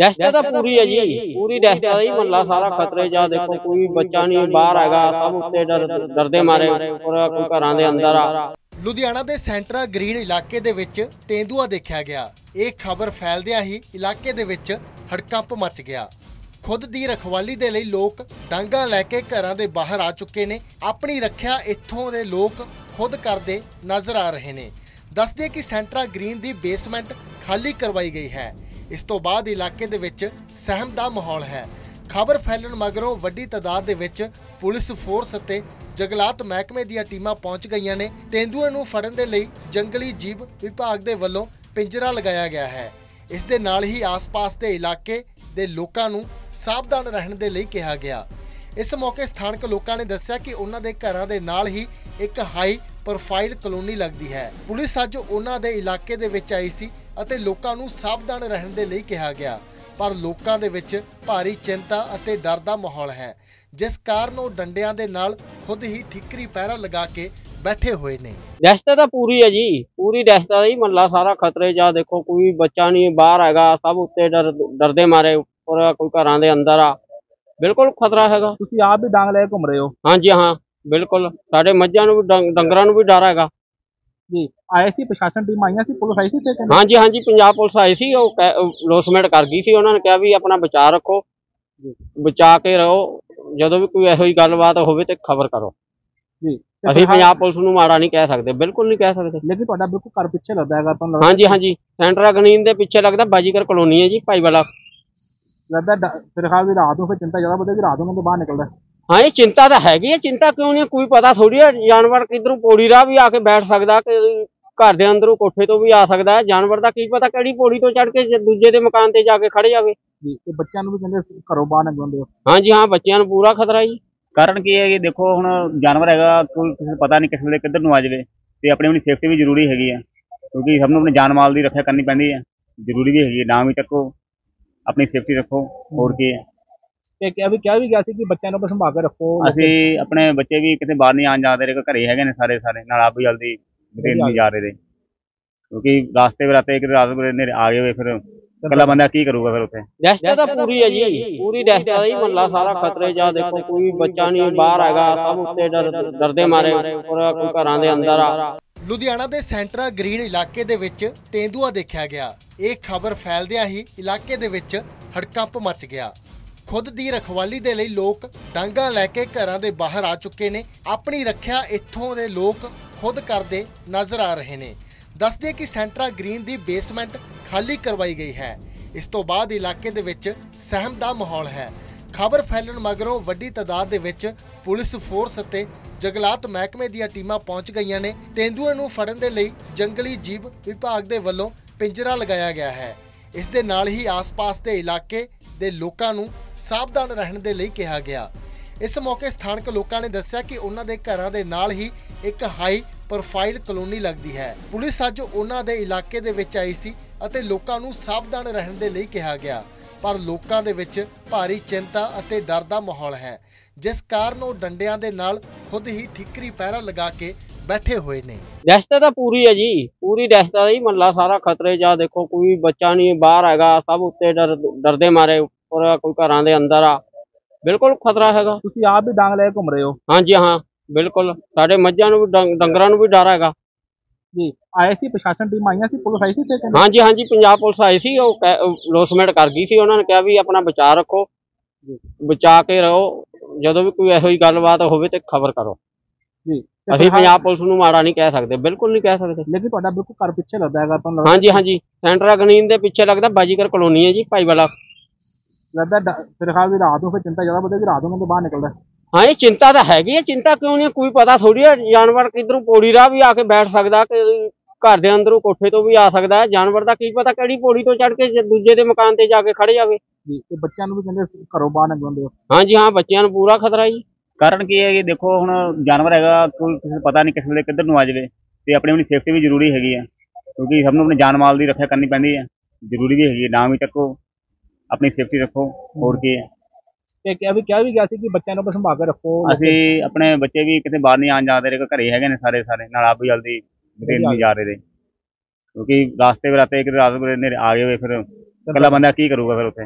ਦਹਿਸ਼ਤ ਤਾਂ ਪੂਰੀ ਹੈ ਜੀ। ਪੂਰੀ ਦਹਿਸ਼ਤ ਹੈ ਜੀ ਮਹੱਲਾ ਸਾਰਾ ਖਤਰੇ ਆ ਦੇਖੋ ਕੋਈ ਬੱਚਾ ਨਹੀਂ ਬਾਹਰ ਹੈਗਾ ਸਭ ਉੱਤੇ ਡਰ ਡਰਦੇ ਮਾਰੇ ਪੂਰਾ ਕੋਈ ਘਰਾਂ ਦੇ ਅੰਦਰ ਆ। ਲੁਧਿਆਣਾ ਦੇ ਸੈਂਟਰਾ ਗ੍ਰੀਨ ਇਲਾਕੇ ਦੇ ਵਿੱਚ ਤੇਂਦੂਆ ਦੇਖਿਆ ਗਿਆ। ਇਹ ਖਬਰ ਫੈਲਦਿਆਂ ਹੀ ਇਲਾਕੇ ਦੇ ਵਿੱਚ ਹੜਕੰਪ ਮਚ ਗਿਆ। ਖੁਦ ਦੀ ਰਖਵਾਲੀ ਦੇ ਲਈ ਲੋਕ ਡਾਂਗਾ ਲੈ ਕੇ ਘਰਾਂ ਦੇ ਬਾਹਰ ਆ ਚੁੱਕੇ ਨੇ। ਆਪਣੀ ਰੱਖਿਆ ਇੱਥੋਂ ਦੇ ਲੋਕ ਖੁਦ ਕਰਦੇ ਨਜ਼ਰ ਆ ਰਹੇ ਨੇ। ਦੱਸਦੇ ਕਿ ਸੈਂਟਰਾ ਗ੍ਰੀਨ ਦੀ ਬੇਸਮੈਂਟ ਖਾਲੀ ਕਰਵਾਈ ਗਈ ਹੈ। ਇਸ ਤੋਂ ਬਾਅਦ ਇਲਾਕੇ ਦੇ ਵਿੱਚ ਸਹਿਮ ਦਾ ਮਾਹੌਲ ਹੈ। ਖਬਰ ਫੈਲਣ ਮਗਰੋਂ ਵੱਡੀ ਤਾਦਾਦ ਦੇ ਵਿੱਚ ਪੁਲਿਸ ਫੋਰਸ ਅਤੇ ਜੰਗਲਾਤ ਮਹਿਕਮੇ ਦੀਆਂ ਟੀਮਾਂ ਪਹੁੰਚ ਗਈਆਂ ਨੇ। ਤੇਂਦੂਏ ਨੂੰ ਫੜਨ ਦੇ ਲਈ ਜੰਗਲੀ ਜੀਵ ਵਿਭਾਗ ਦੇ ਵੱਲੋਂ ਪਿੰਜਰਾ ਲਗਾਇਆ ਗਿਆ ਹੈ। ਇਸ ਦੇ ਨਾਲ ਹੀ ਆਸ-ਪਾਸ ਦੇ ਇਲਾਕੇ ਦੇ ਲੋਕਾਂ ਨੂੰ ਸਾਵਧਾਨ ਰਹਿਣ ਦੇ ਲਈ ਕਿਹਾ ਗਿਆ। ਇਸ ਮੌਕੇ ਸਥਾਨਕ ਲੋਕਾਂ ਨੇ ਦੱਸਿਆ ਕਿ ਉਹਨਾਂ ਦੇ ਘਰਾਂ ਦੇ ਨਾਲ ਹੀ ਇੱਕ ਹਾਈ ਪ੍ਰੋਫਾਈਲ ਕਲੋਨੀ ਲੱਗਦੀ ਹੈ। ਪੁਲਿਸ ਅੱਜ ਉਹਨਾਂ ਦੇ ਇਲਾਕੇ ਦੇ ਵਿੱਚ ਆਈ ਸੀ ਅਤੇ ਲੋਕਾਂ ਨੂੰ ਸਾਵਧਾਨ ਰਹਿਣ ਦੇ ਲਈ ਕਿਹਾ ਗਿਆ। ਪਰ ਲੋਕਾਂ ਦੇ ਵਿੱਚ ਭਾਰੀ ਚਿੰਤਾ ਅਤੇ ਡਰ ਦਾ ਮਾਹੌਲ ਹੈ, ਜਿਸ ਕਾਰਨ ਉਹ ਡੰਡਿਆਂ ਦੇ ਨਾਲ ਖੁਦ ਹੀ ਠਿਕਰੀ ਪਹਿਰਾ ਲਗਾ ਕੇ ਬੈਠੇ ਹੋਏ ਨੇ। ਦਹਿਸ਼ਤ ਤਾਂ ਪੂਰੀ ਹੈ ਜੀ, ਪੂਰੀ ਰਸਤਾ ਹੀ ਜੀ ਸਾਰਾ ਖਤਰੇ 'ਚ ਦੇਖੋ ਕੋਈ ਬੱਚਾ ਨਹੀਂ, ਬਾਹਰ ਹੈਗਾ, ਸਭ ਉੱਤੇ ਡਰ, ਡਰਦੇ ਮਾਰੇ ਪੂਰਾ ਕੋਈ ਘਰਾਂ ਦੇ ਅੰਦਰ ਆ। ਬਿਲਕੁਲ ਖਤਰਾ ਹੈਗਾ। ਤੁਸੀਂ ਆਪ ਵੀ ਡਾਂਗ ਲੈ ਕੇ ਘੁੰਮ ਰਹੇ ਹੋ? ਹਾਂਜੀ ਹਾਂ ਬਿਲਕੁਲ। ਸਾਡੇ ਮੱਝਾਂ ਨੂੰ ਵੀ ਡੰਗ- ਡੰਗਰਾਂ ਨੂੰ ਵੀ ਡਰ ਹੈਗਾ। ਜੀ ਆਏ ਸੀ ਪ੍ਰਸ਼ਾਸਨ ਟੀਮ ਆਈਆਂ ਸੀ ਪੁਲਿਸ ਆਈ ਸੀ ਤੇ ਹਾਂਜੀ ਹਾਂਜੀ ਪੰਜਾਬ ਪੁਲਿਸ ਆਈ ਸੀ ਉਹ ਲੋਸਮੈਂਟ ਕਰ ਗਈ ਸੀ ਉਹਨਾਂ ਨੇ ਕਿਹਾ ਵੀ ਆਪਣਾ ਬਚਾਅ ਰੱਖੋ। ਬਚਾ ਕੇ ਰਹੋ ਜਦੋਂ ਵੀ ਕੋਈ ਇਹੋ ਹੀ ਗੱਲਬਾਤ ਹੋਵੇ ਤੇ ਖਬਰ ਕਰੋ। ਜੀ। ਅਸੀਂ ਪੰਜਾਬ ਪੁਲਿਸ ਨੂੰ ਮਾੜਾ ਨਹੀਂ ਕਹਿ ਸਕਦੇ ਬਿਲਕੁਲ ਨਹੀਂ ਕਹਿ ਸਕਦੇ। ਲੇਕਿਨ ਤੁਹਾਡਾ ਬਿਲਕੁਲ ਘਰ ਪਿੱਛੇ ਲੱਗਦਾ ਹੈਗਾ ਤੁਹਾਨੂੰ ਹਾਂਜੀ ਹਾਂਜੀ ਸੈਂਟਰ ਗਨੀਨ ਦੇ ਪਿੱਛੇ ਲੱਗਦਾ ਬਾਜੀਗਰ ਕਲੋਨੀ ਹੈ ਜੀ ਭਾਈ ਵਾਲਾ ਲੱਗਦਾ ਡ- ਫਿਰ ਖਾਲ ਦੀ ਰਾਤ ਨੂੰ ਫਿਰ ਚਿੰਤਾ ਜ਼ਿਆਦਾ ਵਧੇਗੀ ਰਾਤ ਨੂੰ ਤੇ ਬਾਹਰ ਨਿਕਲਦਾ। ਹਾਂ ਇਹ ਚਿੰਤਾ ਤਾਂ ਹੈਗੀ ਹੈ ਚਿੰਤਾ ਕਿਉਂ ਨਹੀਂ ਕੋਈ ਪਤਾ ਥੋੜੀ ਹੈ ਜਾਨਵਰ ਕਿਧਰੋਂ ਪੌੜੀ ਰਾਹ ਵੀ ਆ ਕੇ ਬੈਠ ਸਕਦਾ ਕਿ ਘਰ ਦੇ ਅੰਦਰੋਂ ਕੋਠੇ ਤੋਂ ਵੀ ਆ ਸਕਦਾ ਹੈ। ਜਾਨਵਰ ਦਾ ਕੀ ਪਤਾ ਕਿਹੜੀ ਪੌੜੀ ਤੋਂ ਚੜ ਕੇ ਜੇ ਦੂਜੇ ਦੇ ਮਕਾਨ ਤੇ ਜਾ ਕੇ ਖੜ ਜਾਵੇ। ਜੀ ਤੇ ਬੱਚਿਆਂ ਨੂੰ ਵੀ ਕਹਿੰਦੇ ਘਰੋਂ ਬਾਹਰ ਨਿਕਲਦੇ ਹੋ ਹਾਂਜੀ ਹਾਂ ਬੱਚਿਆਂ ਨੂੰ ਪੂਰਾ ਖਤਰਾ ਜੀ। ਕਾਰਨ ਕੀ ਹੈ ਕਿ ਦੇਖੋ ਹੁਣ ਜਾਨਵਰ ਹੈਗਾ ਕੋਈ ਕਿਸੇ ਨੂੰ ਪਤਾ ਨਹੀਂ ਕਿਸ ਵੇਲੇ ਕਿੱਧਰ ਨੂੰ ਆ ਜਾਵੇ ਤੇ ਆਪਣੀ ਆਪਣੀ ਸੇਫਟੀ ਵੀ ਜ਼ਰੂਰੀ ਹੈਗੀ ਆ ਕਿਉਂਕਿ ਸਭ ਨੂੰ ਆਪਣੇ ਜਾਨ ਮਾਲ ਦੀ ਰੱਖਿਆ ਕਰਨੀ ਪੈਂਦੀ ਹੈ ਜ਼ਰੂਰੀ ਵੀ ਹੈਗੀ ਹੈ ਨਾ ਵੀ ਚੱਕੋ। ਆਪਣੀ ਸੇਫਟੀ ਰੱਖੋ ਹੋਰ ਕੀ ਹੈ। ਤੇ ਕਿਹਾ ਵੀ ਕਿਹਾ ਵੀ ਗਿਆ ਸੀ ਕਿ ਬੱਚਿਆਂ ਨੂੰ ਸੰਭਾਲ ਕੇ ਰੱਖੋ। ਅਸੀਂ ਆਪਣੇ ਬੱਚੇ ਵੀ ਕਿਤੇ ਬਾਹਰ ਨਹੀਂ ਆਣ ਜਾਂਦੇ ਰਹੇ ਘਰੇ ਹੈਗੇ ਨੇ ਸਾਰੇ ਸਾਰੇ ਨਾਲ ਆਪ ਵੀ ਜਲਦੀ ਕਿਤੇ ਨਹੀਂ ਜਾ ਰਹੇ ਦੇ। ਕਿਉਂਕਿ ਰਾਸਤੇ ਬਰਾਤੇ ਕਿਤੇ ਰਾਤ ਹਨੇਰੇ ਆ ਗਏ ਹੋਏ ਫਿਰ ਇਕੱਲਾ ਬੰਦਾ ਕੀ ਕਰੂਗਾ ਫਿਰ ਉੱਥੇ? ਦਹਿਸ਼ਤ ਤਾਂ ਪੂਰੀ ਹੈ ਜੀ ਪੂਰੀ ਹੈ ਜੀ ਮਹੱਲਾ ਸਾਰਾ ਖਤਰੇ ਆ ਦੇਖੋ ਕੋਈ ਬੱਚਾ ਨਹੀਂ ਬਾਹਰ ਹੈਗਾ ਸਭ ਉੱਤੇ ਡਰ ਡਰਦੇ ਮਾਰੇ ਪੂਰਾ ਕੋਈ ਘਰਾਂ ਦੇ ਅੰਦਰ ਆ। ਲੁਧਿਆਣਾ ਦੇ ਸੈਂਟਰਾ ਗ੍ਰੀਨ ਇਲਾਕੇ ਦੇ ਵਿੱਚ ਤੇਂਦੂਆ ਦੇਖਿਆ ਗਿਆ। ਇਹ ਖਬਰ ਫੈਲਦਿਆਂ ਹੀ ਇਲਾਕੇ ਦੇ ਵਿੱਚ ਹੜਕੰਪ ਮਚ ਗਿਆ। ਖੁਦ ਦੀ ਰਖਵਾਲੀ ਦੇ ਲਈ ਲੋਕ ਡਾਂਗਾਂ ਲੈ ਕੇ ਘਰਾਂ ਦੇ ਬਾਹਰ ਆ ਚੁੱਕੇ ਨੇ। ਆਪਣੀ ਰੱਖਿਆ ਇੱਥੋਂ ਦੇ ਲੋਕ ਖੁਦ ਕਰਦੇ ਨਜ਼ਰ ਆ ਰਹੇ ਨੇ। ਦੱਸਦੇ ਕਿ ਸੈਂਟਰਾ ਗ੍ਰੀਨ ਦੀ ਬੇਸਮੈਂਟ ਖਾਲੀ ਕਰਵਾਈ ਗਈ ਹੈ। ਇਸ ਤੋਂ ਬਾਅਦ ਇਲਾਕੇ ਦੇ ਵਿੱਚ ਸਹਿਮ ਦਾ ਮਾਹੌਲ ਹੈ। ਖਬਰ ਫੈਲਣ ਮਗਰੋਂ ਵੱਡੀ ਤਾਦਾਦ ਦੇ ਵਿੱਚ ਪੁਲਿਸ ਫੋਰਸ ਅਤੇ ਜੰਗਲਾਤ ਮਹਿਕਮੇ ਦੀਆਂ ਟੀਮਾਂ ਪਹੁੰਚ ਗਈਆਂ ਨੇ। ਤੇਂਦੂਏ ਨੂੰ ਫੜਨ ਦੇ ਲਈ ਜੰਗਲੀ ਜੀਵ ਵਿਭਾਗ ਦੇ ਵੱਲੋਂ ਪਿੰਜਰਾ ਲਗਾਇਆ ਗਿਆ ਹੈ। ਇਸ ਦੇ ਨਾਲ ਹੀ ਆਸ-ਪਾਸ ਦੇ ਇਲਾਕੇ ਦੇ ਲੋਕਾਂ ਨੂੰ ਸਾਵਧਾਨ ਰਹਿਣ ਦੇ ਲਈ ਕਿਹਾ ਗਿਆ। ਇਸ ਮੌਕੇ ਸਥਾਨਕ ਲੋਕਾਂ ਨੇ ਦੱਸਿਆ ਕਿ ਉਹਨਾਂ ਦੇ ਘਰਾਂ ਦੇ ਨਾਲ ਹੀ ਇੱਕ ਹਾਈ ਪ੍ਰੋਫਾਈਲ ਕਲੋਨੀ ਲੱਗਦੀ ਹੈ। ਪੁਲਿਸ ਅੱਜ ਉਹਨਾਂ ਦੇ ਇਲਾਕੇ ਦੇ ਵਿੱਚ ਆਈ ਸੀ ਅਤੇ ਲੋਕਾਂ ਨੂੰ ਸਾਵਧਾਨ ਰਹਿਣ ਦੇ ਲਈ ਕਿਹਾ ਗਿਆ। ਪਰ ਲੋਕਾਂ ਦੇ ਵਿੱਚ ਭਾਰੀ ਚਿੰਤਾ ਅਤੇ ਡਰ ਦਾ ਮਾਹੌਲ ਹੈ। ਜਿਸ ਕਾਰਨ ਉਹ ਡੰਡਿਆਂ ਦੇ ਨਾਲ ਖੁਦ ਹੀ ਠਿਕਰੀ ਪਹਿਰਾ ਲਗਾ ਕੇ ਬੈਠੇ ਹੋਏ ਨੇ। ਦਹਿਸ਼ਤ ਤਾਂ ਪੂਰੀ ਹੈ ਜੀ। ਪੂਰੀ ਦਹਿਸ਼ਤ ਹੈ ਜੀ ਮਹੱਲਾ ਸਾਰਾ ਖਤਰੇ 'ਚ ਆ। ਦੇਖੋ ਕੋਈ ਬੱਚਾ ਨਹੀਂ ਬਾਹਰ ਹੈਗਾ ਸਭ ਉੱਤੇ ਡਰ ਡਰਦੇ ਮਾਰੇ ਪੂਰਾ ਕੋਈ ਘਰਾਂ ਦੇ ਅੰਦਰ ਆ। ਬਿਲਕੁਲ ਖਤਰਾ ਹੈਗਾ। ਤੁਸੀਂ ਆਪ ਵੀ ਡਾਂਗ ਲੈ ਕੇ ਘੁੰਮ ਰਹੇ ਹੋ? ਹਾਂਜੀ ਹਾਂ। ਬਿਲਕੁਲ ਸਾਡੇ ਮੱਝਾਂ ਨੂੰ ਵੀ ਡੰਗ- ਡੰਗਰਾਂ ਨੂੰ ਵੀ ਡਰ ਹੈਗਾ। ਜੀ ਆਏ ਸੀ ਪ੍ਰਸ਼ਾਸਨ ਟੀਮ ਆਈਆਂ ਸੀ ਪੁਲਿਸ ਆਈ ਸੀ ਤੇ ਕਹਿੰਦੇ ਹਾਂਜੀ ਹਾਂਜੀ ਪੰਜਾਬ ਪੁਲਿਸ ਆਈ ਸੀ ਉਹ ਲੋਸਮੈਂਟ ਕਰ ਗਈ ਸੀ ਉਹਨਾਂ ਨੇ ਕਿਹਾ ਵੀ ਆਪਣਾ ਬਚਾਅ ਰੱਖੋ ਬਚਾ ਕੇ ਰਹੋ ਜਦੋਂ ਵੀ ਕੋਈ ਇਹੋ ਗੱਲਬਾਤ ਹੋਵੇ ਤੇ ਖਬਰ ਕਰੋ। ਜੀ ਤੇ ਅਸੀਂ ਫਿਲਹਾਲ- ਪੰਜਾਬ ਪੁਲਿਸ ਨੂੰ ਮਾੜਾ ਨਹੀਂ ਕਹਿ ਸਕਦੇ ਬਿਲਕੁਲ ਨਹੀਂ ਕਹਿ ਸਕਦੇ। ਲੇਕਿਨ ਤੁਹਾਡਾ ਬਿਲਕੁਲ ਘਰ ਪਿੱਛੇ ਲੱਗਦਾ ਹੈਗਾ ਤੁਹਾਨੂੰ ਲੱਗਦਾ- ਹਾਂਜੀ ਹਾਂਜੀ ਸੈਂਟਰ ਗਨੀਨ ਦੇ ਪਿੱਛੇ ਲੱਗਦਾ ਬਾਜੀਗਰ ਕਲੋਨੀ ਹੈ ਜੀ ਭਾਈ ਵਾਲਾ। ਲੱਗਦਾ ਡ- ਫਿਰ ਖਾਲ ਰਾਤ ਨੂੰ ਫਿਰ ਚਿੰਤਾ ਜ਼ਿਆਦਾ ਵਧੇਗੀ ਰਾਤ ਨੂੰ ਬਾਹਰ ਨਿਕਲਦਾ। ਹਾਂ ਇਹ ਚਿੰਤਾ ਤਾਂ ਹੈਗੀ ਹੈ ਚਿੰਤਾ ਕਿਉਂ ਨਹੀਂ ਕੋਈ ਪਤਾ ਥੋੜੀ ਹੈ ਜਾਨਵਰ ਕਿਧਰੋਂ ਪੌੜੀ ਰਾਹ ਵੀ ਆ ਕੇ ਬੈਠ ਸਕਦਾ ਕਿ ਘਰ ਦੇ ਅੰਦਰੋਂ ਕੋਠੇ ਤੋਂ ਵੀ ਆ ਸਕਦਾ ਹੈ। ਜਾਨਵਰ ਦਾ ਕੀ ਪਤਾ ਕਿਹੜੀ ਪੌੜੀ ਤੋਂ ਚੜ ਕੇ ਦੂਜੇ ਦੇ ਮਕਾਨ ਤੇ ਜਾ ਕੇ ਖੜ ਜਾਵੇ। ਜੀ ਤੇ ਬੱਚਿਆਂ ਨੂੰ ਵੀ ਕਹਿੰਦੇ ਘਰੋਂ ਬਾਹਰ ਨਿਕਲਦੇ ਹੋ ਹਾਂਜੀ ਹਾਂ ਬੱਚਿਆਂ ਨੂੰ ਪੂਰਾ ਖਤਰਾ ਜੀ। ਕਾਰਨ ਕੀ ਹੈ ਕਿ ਦੇਖੋ ਹੁਣ ਜਾਨਵਰ ਹੈਗਾ ਕੋਈ ਕਿਸੇ ਨੂੰ ਪਤਾ ਨਹੀਂ ਕਿਸ ਵੇਲੇ ਕਿੱਧਰ ਨੂੰ ਆ ਜਾਵੇ ਤੇ ਆਪਣੀ ਆਪਣੀ ਸੇਫਟੀ ਵੀ ਜ਼ਰੂਰੀ ਹੈਗੀ ਆ। ਕਿਉਂਕਿ ਸਭ ਨੂੰ ਆਪਣੇ ਜਾਨ ਮਾਲ ਦੀ ਰੱਖਿਆ ਕਰਨੀ ਪੈਂਦੀ ਹੈ ਜ਼ਰੂਰੀ ਵੀ ਹੈਗੀ ਹੈ ਨਾ ਵੀ ਚੱਕੋ ਆਪਣੀ ਸੇਫਟੀ ਰੱਖੋ ਹੋਰ ਕੀ ਹੈ। ਤੇ ਕਿਹਾ ਵੀ ਕਿਹਾ ਵੀ ਗਿਆ ਸੀ ਕਿ ਬੱਚਿਆਂ ਨੂੰ ਸੰਭਾਲ ਕੇ ਰੱਖੋ। ਅਸੀਂ ਆਪਣੇ ਬੱਚੇ ਵੀ ਕਿਤੇ ਬਾਹਰ ਨਹੀਂ ਆਣ ਜਾਂਦੇ ਰਹੇ ਘਰੇ ਹੈਗੇ ਨੇ ਸਾਰੇ ਸਾਰੇ ਨਾਲ ਆਪ ਵੀ ਜਲਦੀ ਕਿਤੇ ਨਹੀਂ ਜਾ ਰਹੇ ਦੇ ਕਿਉਂਕਿ ਰਾਸਤੇ ਬਰਾਤੇ ਕਿਤੇ ਰਾਤ ਹਨੇਰੇ ਆ ਗਏ ਹੋਏ ਫਿਰ ਇਕੱਲਾ ਬੰਦਾ ਕੀ ਕਰੂਗਾ ਫਿਰ ਉੱਥੇ?